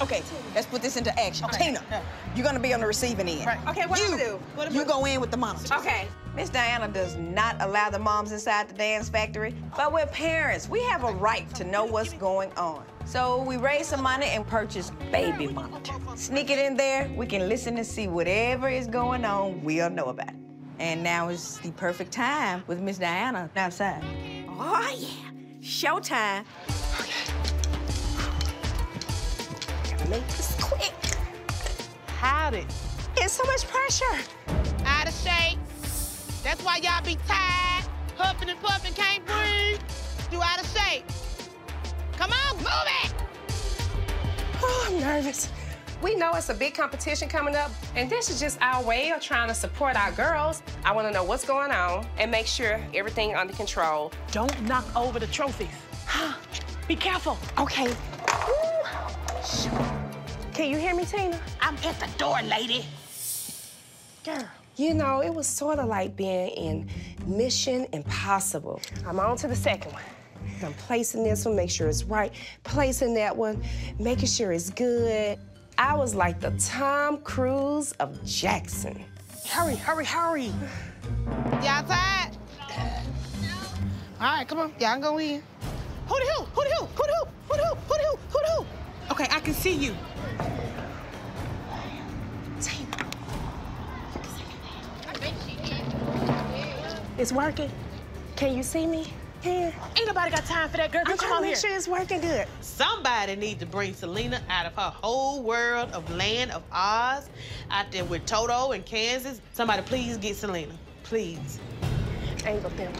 Okay, let's put this into action. Okay. Tina, Yeah. you're gonna be on the receiving end. Right. Okay, what do you, I do? What you I- go in with the monitor. Okay. Miss Dianna does not allow the moms inside the dance factory, but we're parents. We have a right to know what's going on. So we raise some money and purchase baby monitor. Sneak it in there, we can listen and see whatever is going on, we'll know about it. And now is the perfect time with Miss Dianna outside. Oh yeah, showtime. Make this quick. Howdy. It's so much pressure. Out of shape. That's why y'all be tired, huffing and puffing, can't breathe. You out of shape. Come on, move it. Oh, I'm nervous. We know it's a big competition coming up, and this is just our way of trying to support our girls. I want to know what's going on and make sure everything under control. Don't knock over the trophies. Be careful. Okay. Can you hear me, Tina? I'm at the door, lady. Girl. You know, it was sort of like being in Mission Impossible. I'm on to the second one. I'm placing this one, make sure it's right. Placing that one, making sure it's good. I was like the Tom Cruise of Jackson. Hurry, hurry, hurry. Y'all tired? All right, come on. Y'all go in. Who the who? Who the who? Who the who? Who the who? Who the who? Who the who? Okay, I can see you. It's working. Can you see me? Yeah. Ain't nobody got time for that, girl. I'm Girl, come trying on to here. make sure it's working good. Somebody need to bring Selena out of her whole world of land of Oz, out there with Toto and Kansas. Somebody please get Selena, please. Angle them.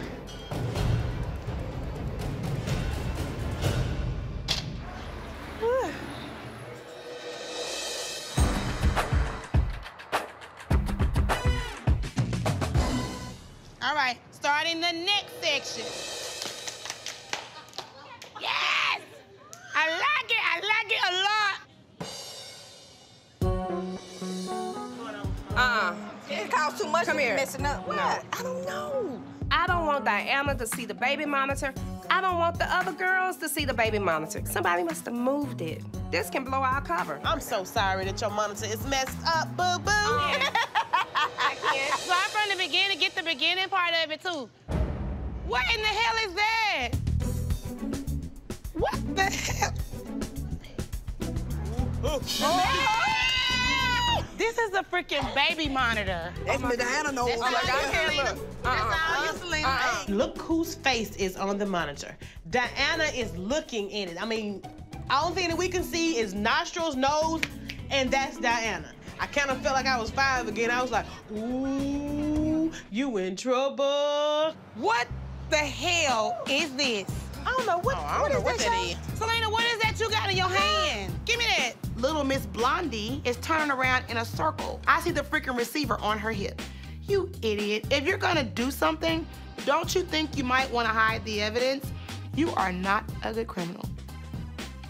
All right, starting the next section. Yes! I like it. I like it a lot. Uh-uh. It costs too much Come to be here. messing up. What? No. I don't know. I don't want Dianna to see the baby monitor. I don't want the other girls to see the baby monitor. Somebody must have moved it. This can blow our cover. I'm so sorry that your monitor is messed up, boo boo beginning, get the beginning part of it too. What in the hell is that? What the hell? Oh! oh. This is a freaking baby monitor. That's Miss Dianna knows. That's like I you, can Selena. look. That's uh-uh. all you, Selena. Uh-uh. Look whose face is on the monitor. Dianna is looking in it. I mean, only thing that we can see is nostrils, nose, and that's Dianna. I kind of felt like I was five again. I was like, ooh, you in trouble. What the hell is this? I don't know what. Oh, I don't what know is what that, that. Selena, what is that you got in your hand? Give me that. Little Miss Blondie is turning around in a circle. I see the freaking receiver on her hip. You idiot. If you're gonna do something, don't you think you might wanna hide the evidence? You are not a good criminal.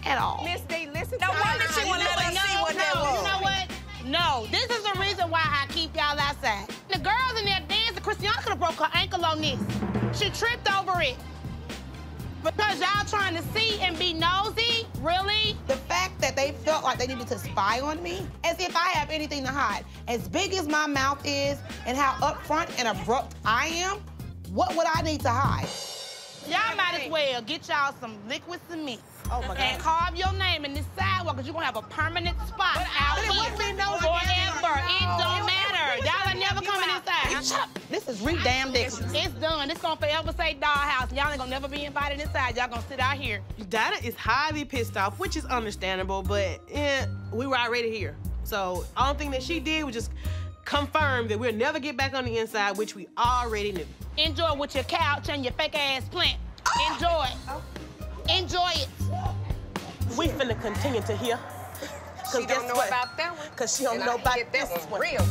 At all. Miss D, listen No to wonder us. she You wouldn't know let what? us see No, what that no, was. You know what? No, this is the reason why I keep y'all outside. The girls in there broke her ankle on this. She tripped over it. Because y'all trying to see and be nosy? Really? The fact that they felt like they needed to spy on me, as if I have anything to hide. As big as my mouth is and how upfront and abrupt I am, what would I need to hide? Y'all might as well get y'all some liquid cement. Oh, my And God. carve your name in this sidewalk, because you're gonna have a permanent spot out But it here. wouldn't be no- Forever. It This is re damn Dixon. It's done. It's gonna forever say dollhouse. Y'all ain't gonna never be invited inside. Y'all gonna sit out here. Dianna is highly pissed off, which is understandable, but eh, we were already here. So only thing that she did was just confirm that we'll never get back on the inside, which we already knew. Enjoy with your couch and your fake ass plant. Enjoy. Enjoy it. We finna continue to hear. Cause She don't know about that one. Cause she don't And know I about that this one one. real